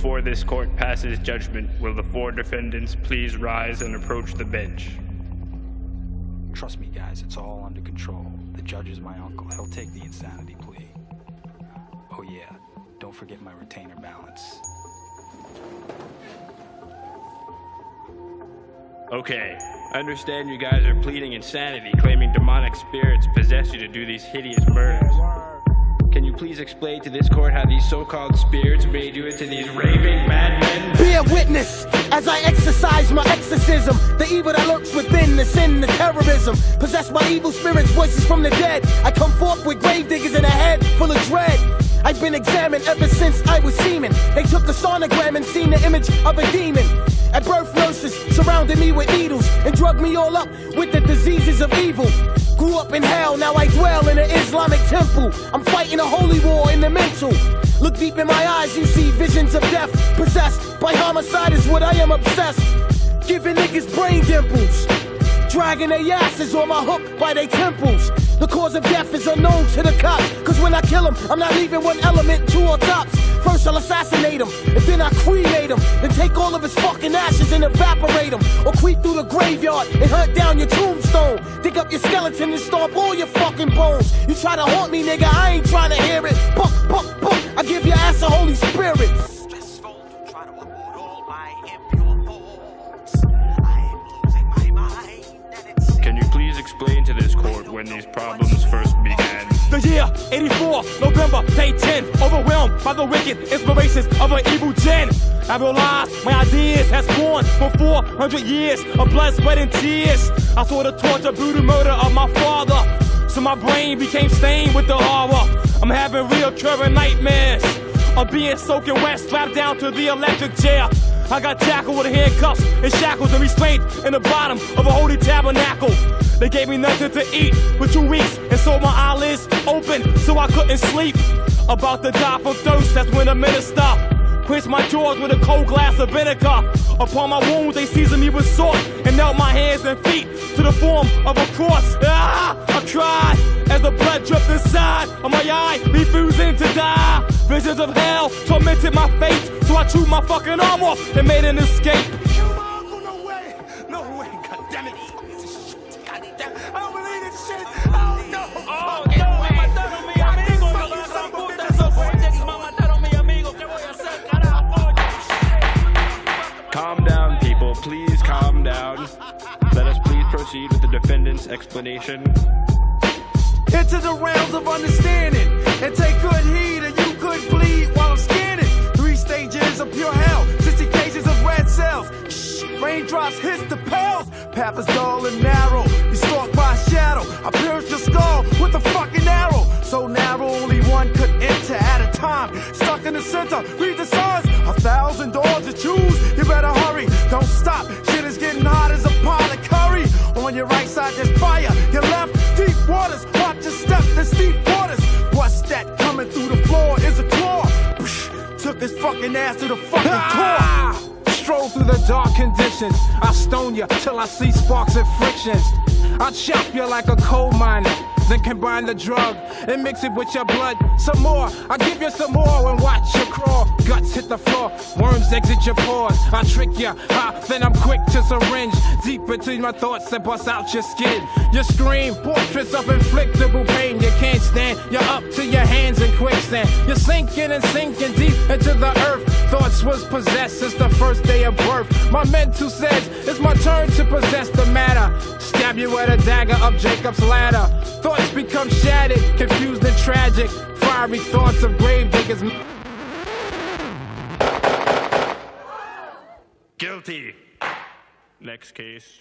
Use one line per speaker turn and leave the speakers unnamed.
before this court passes judgment, will the four defendants please rise and approach the bench?
Trust me, guys, it's all under control. The judge is my uncle. He'll take the insanity plea. Oh, yeah, don't forget my retainer balance.
Okay, I understand you guys are pleading insanity, claiming demonic spirits possess you to do these hideous murders. Can you please explain to this court how these so-called spirits made you into these raving madmen?
Be a witness as I exercise my exorcism. The evil that lurks within, the sin, the terrorism. Possessed by evil spirits, voices from the dead. I come forth with Gravediggaz in a head full of dread. I've been examined ever since I was semen. They took a sonogram and seen the image of a demon. At birth, nurses surrounded me with needles and drugged me all up with the diseases of evil. Grew up in hell, now I dwell in an Islamic temple. I'm fighting a holy war in the mental. Look deep in my eyes, you see visions of death. Possessed by homicide is what I am obsessed. Giving niggas brain dimples. Dragging their asses on my hook by their temples. The cause of death is unknown to the cops. Cause when I kill them, I'm not leaving one element, two or tops. First I'll assassinate him, and then I cremate him. Then take all of his fucking ashes and evaporate him. Or creep through the graveyard and hunt down your tombstone. Dig up your skeleton and stomp all your fucking bones. You try to haunt me, nigga, I ain't trying to hear it. Buck, buck, buck, I give your ass a Holy Spirit.
This court when these problems first began?
The year 84, November, day 10. Overwhelmed by the wicked inspirations of an evil gen. I realized my ideas has spawned for 400 years of blood, sweat, and tears. I saw the torture, brutal murder of my father. So my brain became stained with the horror. I'm having reoccurring nightmares. Of being soaking wet, strapped down to the electric chair. I got tackled with handcuffs and shackles and restrained in the bottom of a holy tabernacle. They gave me nothing to eat for two weeks and so my eyelids open so I couldn't sleep. About to die from thirst, that's when the minister quenched my jaws with a cold glass of vinegar. Upon my wounds, they seasoned me with salt and knelt my hands and feet the form of a cross. Ah! I cried as the blood dripped inside of my eye, refusing to die. Visions of hell tormented my fate, so I chewed my fucking arm off and made an escape.
Kill my uncle, no way! No way, goddammit! Fuck this shit. Goddamn, I don't believe this shit! No! No! Me mataron mi amigo, hijo de la gran puta, esos fuertes me mataron mi amigo, ¿qué voy a hacer, carajo?
Calm down, people. Please calm down. Proceed with the defendant's explanation.
into the realms of understanding and take good heed and you could bleed while I'm scanning. Three stages of pure hell 60 cages of red cells. Shh, raindrops hit the pales. Path is dull and narrow you stalked by shadow. I pierced your skull with a fucking arrow. So narrow only one could enter at a time. Stuck in the center your right fire your left deep waters watch your step the steep waters what's that coming through the floor is a claw Psh, took his fucking ass to the fucking ah! core
Stroll through the dark conditions. I stone you till I see sparks and frictions. I chop you like a coal miner. Then combine the drug and mix it with your blood. Some more, I give you some more and watch you crawl. Guts hit the floor, worms exit your pores. I trick you, ha, then I'm quick to syringe deep into my thoughts and bust out your skin. You scream, portraits of inflictable pain you can't stand. You're up to your hands in quicksand. You're sinking and sinking deep into the earth. Thoughts was possessed since the first day of birth. My mental says it's my turn to possess the matter. Stab you with a dagger up Jacob's ladder. Thoughts become shattered, confused and tragic. Fiery thoughts of Gravediggaz.
Guilty. Next case.